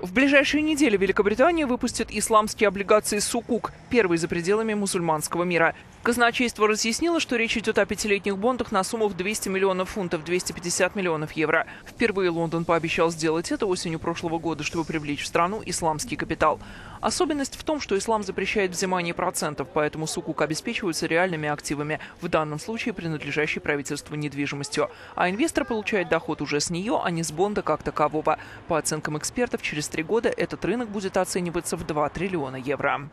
В ближайшие недели Великобритания выпустит исламские облигации «Сукук», первые за пределами мусульманского мира. Казначейство разъяснило, что речь идет о пятилетних бондах на сумму в 200 миллионов фунтов, 250 миллионов евро. Впервые Лондон пообещал сделать это осенью прошлого года, чтобы привлечь в страну исламский капитал. Особенность в том, что ислам запрещает взимание процентов, поэтому сукук обеспечиваются реальными активами, в данном случае принадлежащей правительству недвижимостью. А инвестор получает доход уже с нее, а не с бонда как такового. По оценкам экспертов, через три года этот рынок будет оцениваться в 2 триллиона евро.